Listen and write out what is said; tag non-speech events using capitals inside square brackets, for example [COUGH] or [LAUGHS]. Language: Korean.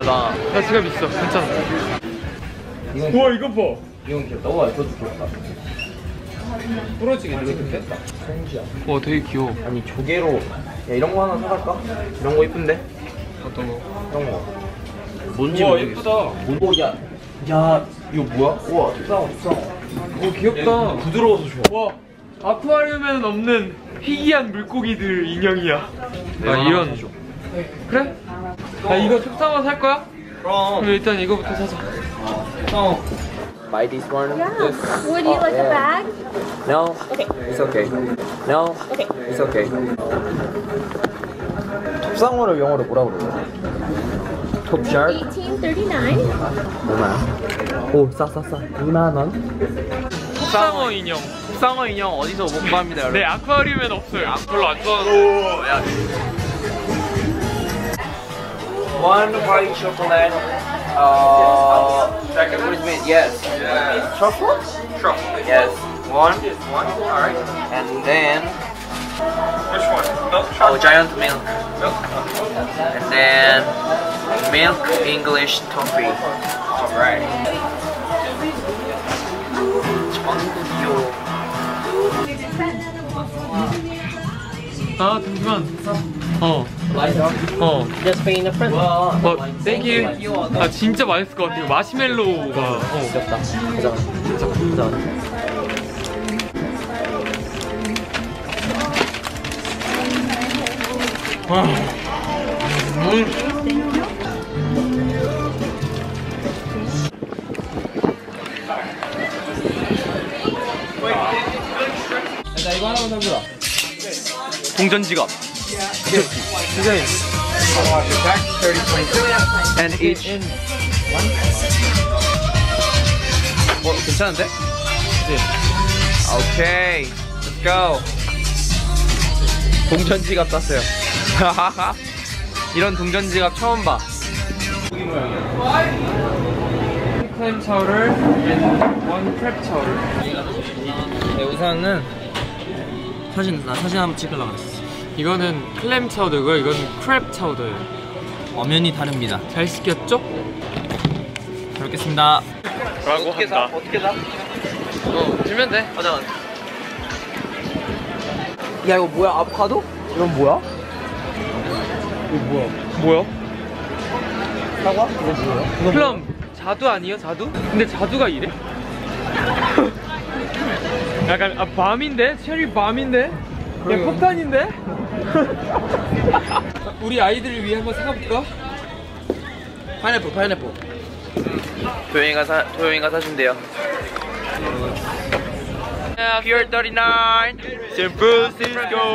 나 나 지갑 있어. 괜찮아. 이건 우와 이거 봐. 이건 귀엽다. 우와 이것도 귀엽다. 귀엽다. trench야. 와 되게 귀여워. 아니 조개로 야 이런 거 하나 사갈까? 이런 거 이쁜데? 어떤 거? 이런 거. 뭔지 우와 모르겠어. 예쁘다. 오, 야, 야, 이거 뭐야? 우와, 속상어, 속상어. 오 귀엽다. 부드러워서 좋아. 와 아쿠아리움에는 없는 희귀한 물고기들 인형이야. 아 하나 이런. 그래? 아 이거 속상어 살 거야? 그럼. 그럼 일단 이거부터 사자. 속상어. Buy this one. Yeah. This. Would you Oh, like yeah. a bag? No. Okay. It's okay. No. Okay. It's okay. 속상어를 영어로 뭐라 그러죠? 톱샤르? 1839. 얼마야? 오, 싸, 싸, 싸. 2만 원? 속상어 인형. 속상어 인형 어디서 못 구합니다, 여러분? 네 아쿠아리움엔 없어요. 별로 안 좋아하는. 야. One white chocolate. Uh, is mean? Yes. Truffle? Truffle. Yes. One. One. All right. And then. Which one? Milk Oh, giant milk. Milk. And then milk English toffee. All 아 잠시만. 어. 어. Just pay in the front. 어, 땡큐. 아 진짜 맛있을 것 같아요. 마시멜로우가. 어. 귀엽다. 가자. 가자. 와. 음. 나 이거 하나만 사주라. 동전 지갑. 디자인. And each. 어, 괜찮은데? 네. 오케이. Let's go. 동전 지갑 땄어요. 이런 동전 지갑 처음 봐. 클램 차우를 원 크랩 차우를. 네, 우선은 사진 나 사진 한번 찍으려고 했어. 이거는 클램 차우더고요. 이거는 크랩 차우더예요. 엄연히 다릅니다. 잘 시켰죠? 잘 먹겠습니다. 라고 어떻게 사? 어떻게 사? 어, 주면 돼. 가자. 야 이거 뭐야? 아보카도? 이건 뭐야? 이거 뭐야? 뭐야? 사과? 이거 뭐야? 플럼 자두 아니에요? 자두? 근데 자두가 이래? [LAUGHS] 약간 아 밤인데? 체리 밤인데? 그냥 폭탄인데? [LAUGHS] 우리 아이들을 위해 한번 사볼까? 파인애플 파인애플 도영이가 사 도영이가 사준대요 Pier 39 San Francisco